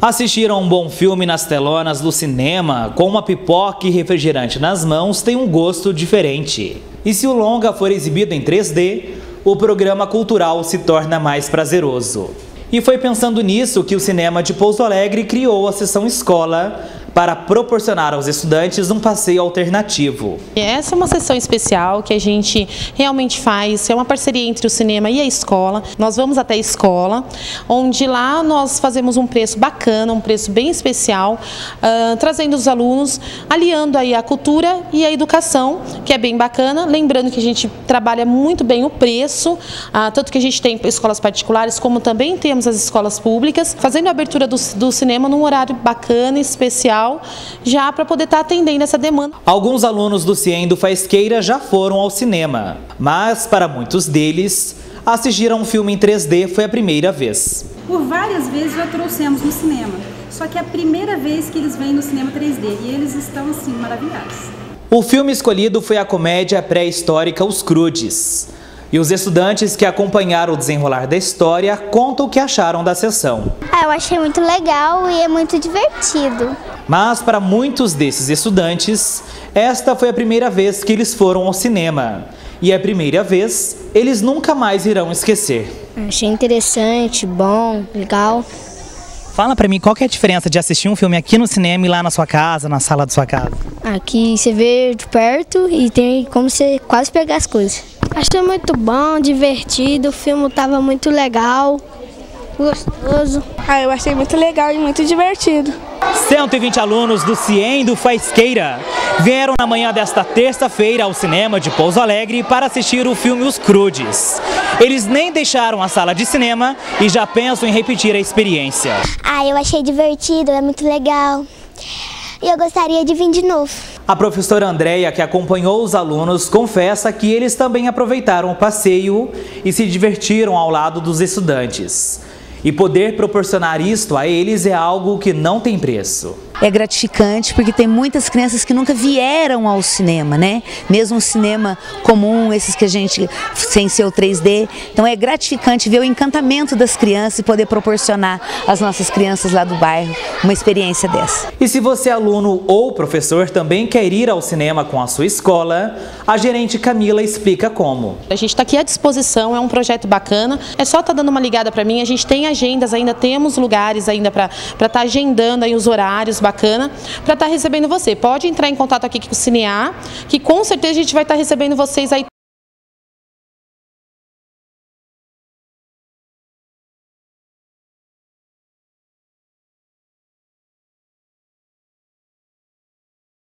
Assistir a um bom filme nas telonas do cinema com uma pipoca e refrigerante nas mãos tem um gosto diferente. E se o longa for exibido em 3D, o programa cultural se torna mais prazeroso. E foi pensando nisso que o cinema de Pouso Alegre criou a sessão escola para proporcionar aos estudantes um passeio alternativo. Essa é uma sessão especial que a gente realmente faz, é uma parceria entre o cinema e a escola. Nós vamos até a escola, onde lá nós fazemos um preço bacana, um preço bem especial, uh, trazendo os alunos, aliando aí a cultura e a educação, que é bem bacana. Lembrando que a gente trabalha muito bem o preço, uh, tanto que a gente tem escolas particulares, como também temos as escolas públicas, fazendo a abertura do, do cinema num horário bacana, especial já para poder estar tá atendendo essa demanda. Alguns alunos do CIEM do Faisqueira já foram ao cinema, mas para muitos deles, assistir a um filme em 3D foi a primeira vez. Por várias vezes já trouxemos no cinema, só que é a primeira vez que eles vêm no cinema 3D e eles estão assim maravilhados. O filme escolhido foi a comédia pré-histórica Os Crudes. E os estudantes que acompanharam o desenrolar da história contam o que acharam da sessão. Ah, eu achei muito legal e é muito divertido. Mas para muitos desses estudantes, esta foi a primeira vez que eles foram ao cinema. E é a primeira vez, eles nunca mais irão esquecer. Achei interessante, bom, legal. Fala para mim, qual que é a diferença de assistir um filme aqui no cinema e lá na sua casa, na sala da sua casa? Aqui você vê de perto e tem como você quase pegar as coisas. Achei muito bom, divertido, o filme estava muito legal, gostoso. Ah, eu achei muito legal e muito divertido. 120 alunos do CIEM do Faisqueira vieram na manhã desta terça-feira ao cinema de Pouso Alegre para assistir o filme Os Crudes. Eles nem deixaram a sala de cinema e já pensam em repetir a experiência. Ah, eu achei divertido, é muito legal. E eu gostaria de vir de novo. A professora Andréia, que acompanhou os alunos, confessa que eles também aproveitaram o passeio e se divertiram ao lado dos estudantes. E poder proporcionar isto a eles é algo que não tem preço. É gratificante porque tem muitas crianças que nunca vieram ao cinema, né? Mesmo o cinema comum, esses que a gente sem ser o 3D. Então é gratificante ver o encantamento das crianças e poder proporcionar às nossas crianças lá do bairro uma experiência dessa. E se você aluno ou professor também quer ir ao cinema com a sua escola, a gerente Camila explica como. A gente está aqui à disposição, é um projeto bacana. É só estar tá dando uma ligada para mim, a gente tem agendas ainda, temos lugares ainda para estar tá agendando aí os horários bacana para estar tá recebendo você. Pode entrar em contato aqui com o Cinear, que com certeza a gente vai estar tá recebendo vocês aí